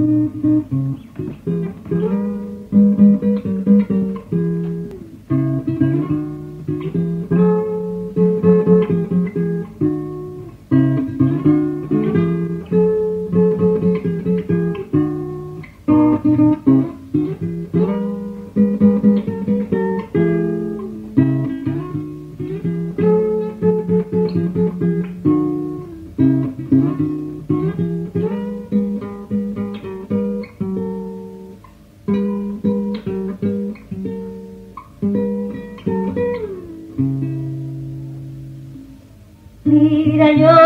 Música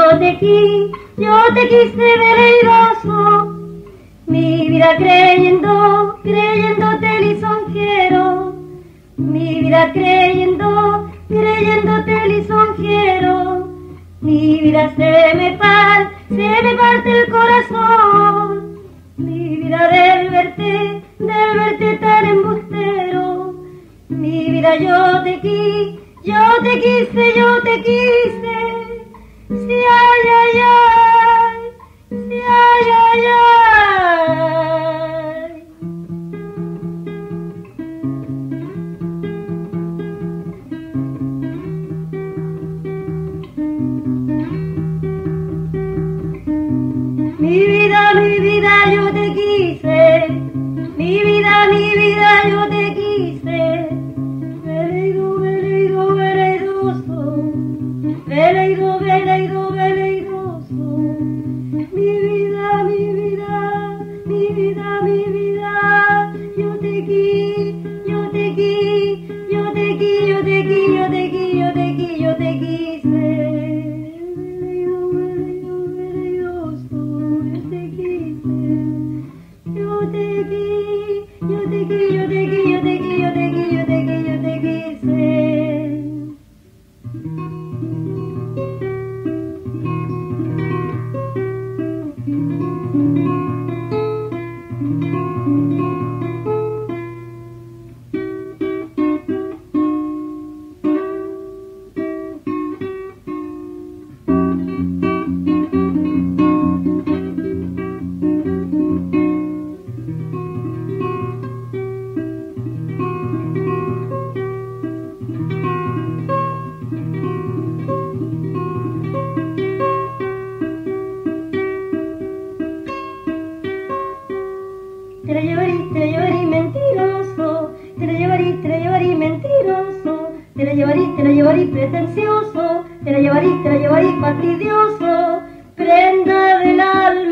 yo te quise, yo te quise veleidoso, mi vida creyendo, creyéndote lisonjero, mi vida creyendo, creyéndote lisonjero, mi vida se me parte, se me parte el corazón, mi vida del verte, del verte tan embustero, mi vida yo te quise, yo te quise, yo te Te la llevarí, te la llevarí mentiroso, te la llevarí, te la llevarí mentiroso, te la llevarí, te la llevarí pretencioso, te la llevarí, te la llevarí fastidioso, prenda del alma,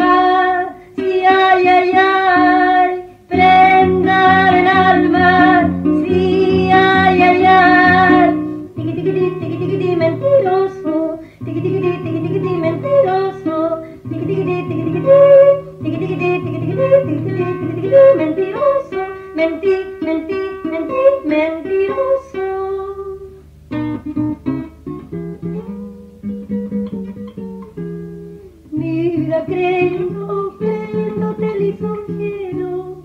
mentiroso, mentí, mentí, mentí, mentiroso. Mi vida creyendo, creyéndote lisonjero.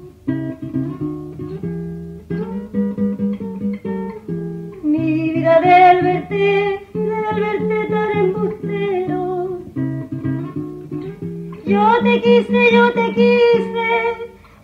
Mi vida del verte, del verte tan embustero. Yo te quise, yo te quise,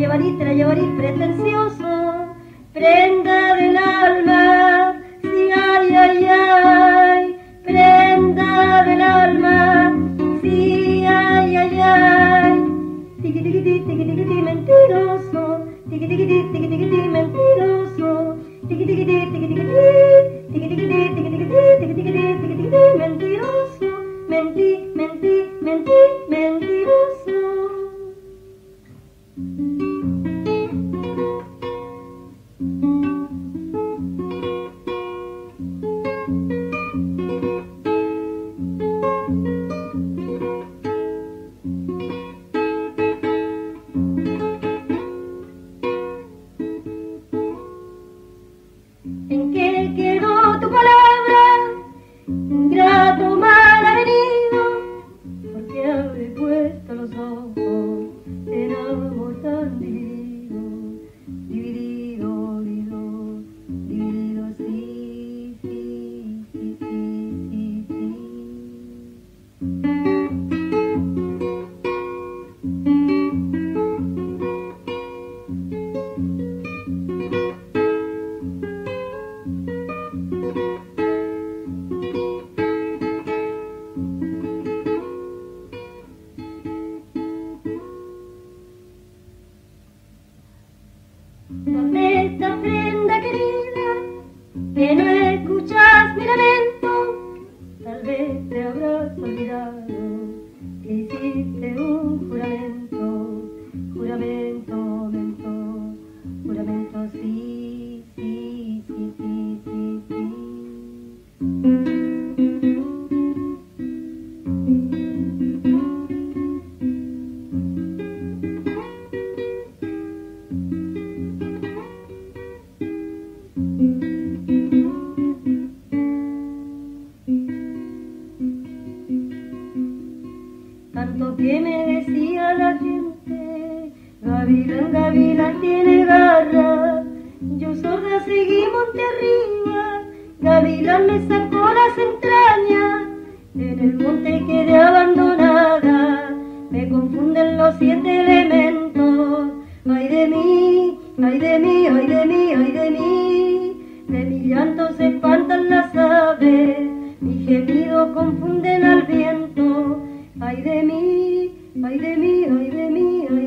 llevarís, te la llevarís pretencioso, prenda del alma, sí, ay, ay, ay, prenda del alma, sí, ay, ay, ay, tiquitiquiti, tiquitiquiti, mentiroso, tiquitiquiti, tiquitiquiti, mentiroso, tiquitiquiti, tiquitiquiti, tiquitiquiti, tiquitiquiti, tiquitiquiti, tiquitiquiti, mentiroso, mentí, mentí, mentí. olvidar. seguí monte arriba, Gavilán me sacó las entrañas, en el monte quedé abandonada, me confunden los siete elementos, ay de mí, ay de mí, ay de mí, ay de mí, de mi llanto se espantan las aves, mi gemido confunden al viento, ay de mí, ay de mí, ay de mí.